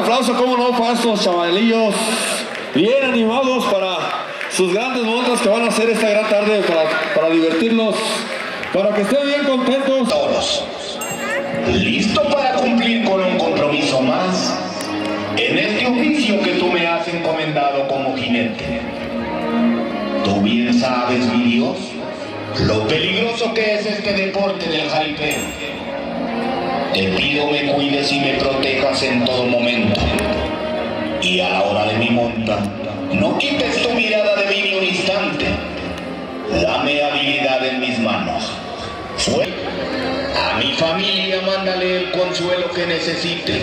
aplauso, como no, para estos chavalillos bien animados para sus grandes montas que van a hacer esta gran tarde para, para divertirlos, para que estén bien contentos. Todos. ¿Listo para cumplir con un compromiso más? En este oficio que tú me has encomendado como jinete. Tú bien sabes, mi Dios, lo peligroso que es este deporte del jaripeo. Te pido me cuides y me protejas en todo momento. Y a la hora de mi monta, no quites tu mirada de mí ni un instante. Dame habilidad en mis manos. Fue. A mi familia mándale el consuelo que necesite.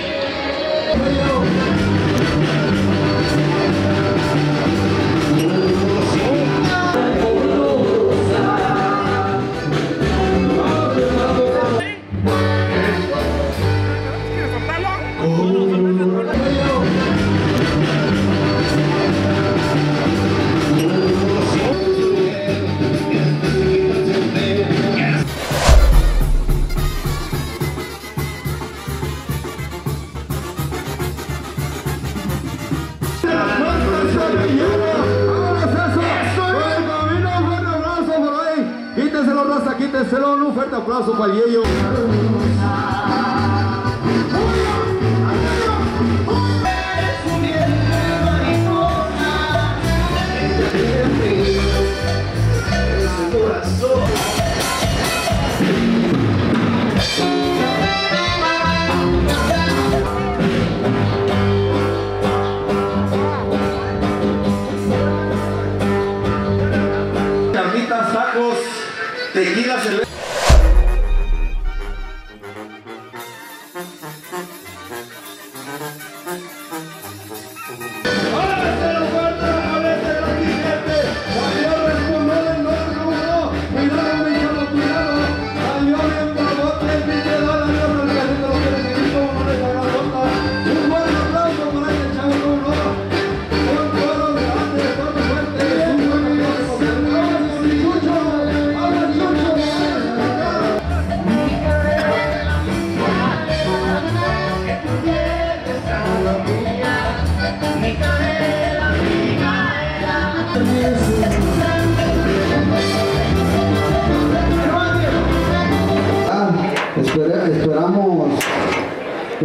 El Yello. Carnitas, tacos, tequila, cerveza.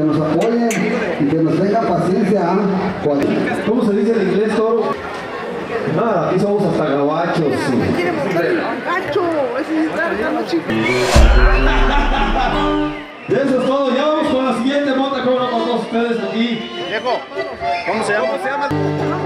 Que nos apoyen y que nos tengan paciencia. ¿ah? ¿Cómo se dice en inglés, toro? Nada, aquí somos hasta gabachos. quiere montar el gacho, ese está dejando chico. De eso es todo. Ya vamos con la siguiente monta con todos ustedes aquí. ¿Cómo se llama? ¿Cómo se llama?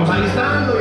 Vamos alistando,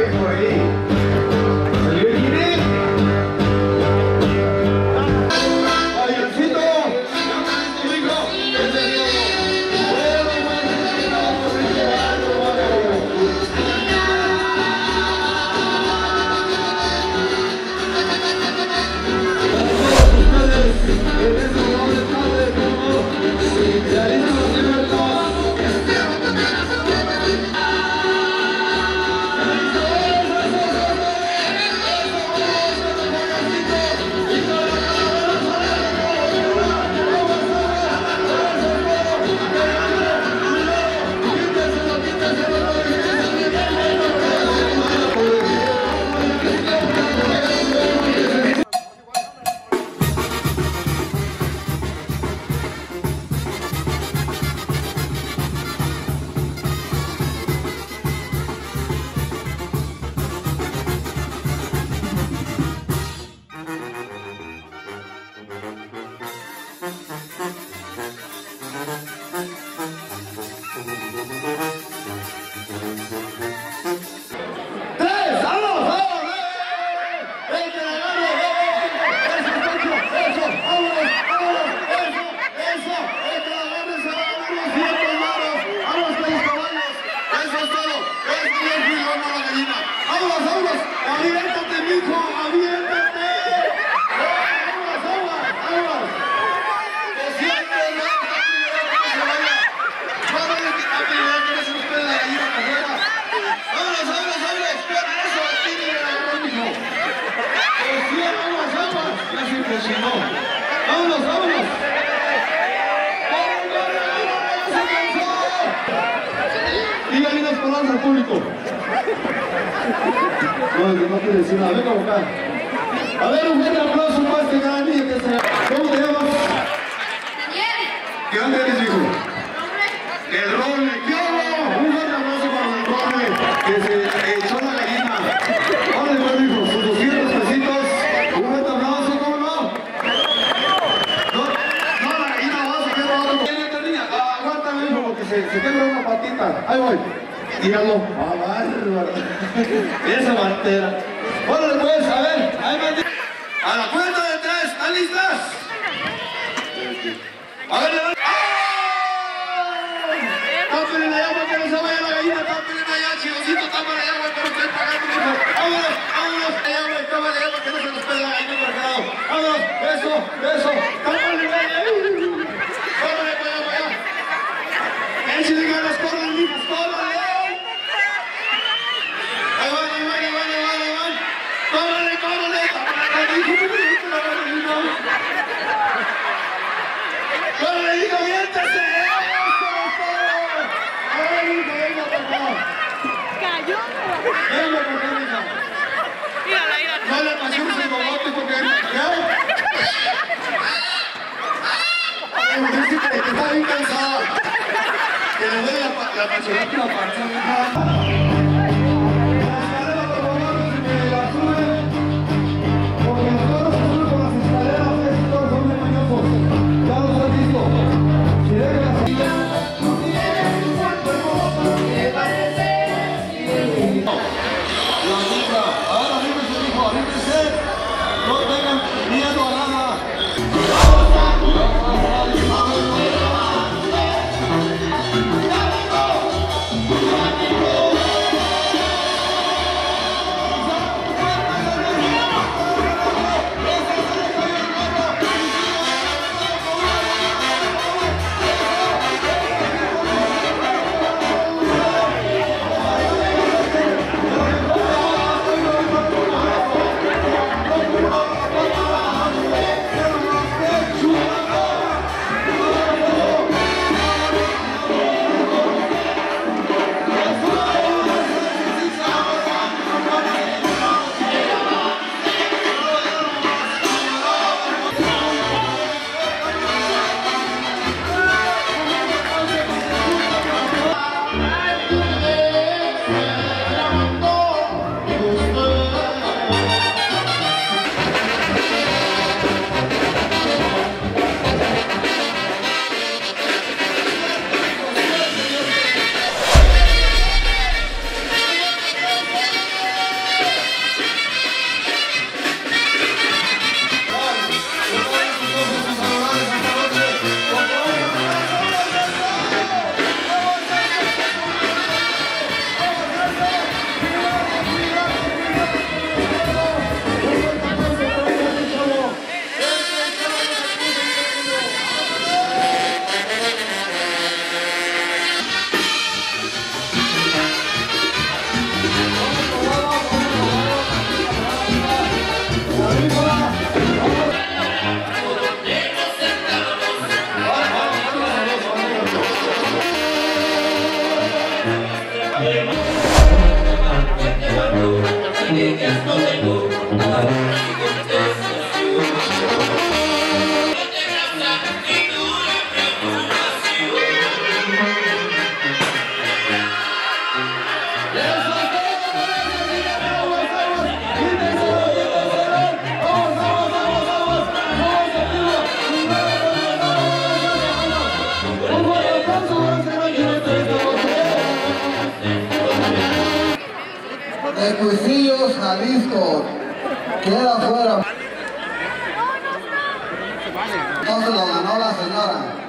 chingón. Vámonos, vámonos. Unas palabras al público. No, no decir nada. Venga, acá. A ver, un fuerte aplauso para este gran que se... ¿Cómo te llamas? Daniel. ¿Qué onda eres? Ahí voy. Tíralo. Ah, bárbaro. Esa mantera. Órale, pues, a ver, ahí va. A la cuenta de tres, ¿están listas? A ver, levanta. Tápenle la llama que no se vaya la gallina, tápenle allá, chilocito, tápenle llama que no estén pagando. Vámonos, vámonos, la llama, tápenle la llama que no se nos pegue la gallina por acá. Vámonos, eso, eso, tápenle llama. Córrele para allá, para allá. Échale ganas, córrele, niños, córrele. Ahí van, ahí van, ahí van, ahí van, ahí van. Córrele, córrele. ¡Córrele, hijo, viéntese! ¡Ay, hijo, venga para acá! Cayó. No le pasemos el bobote porque... Dice que que. Que le la, la pachorrata y la De Cuisillos, Jalisco. Queda fuera. Entonces lo ganó la señora.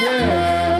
Yeah.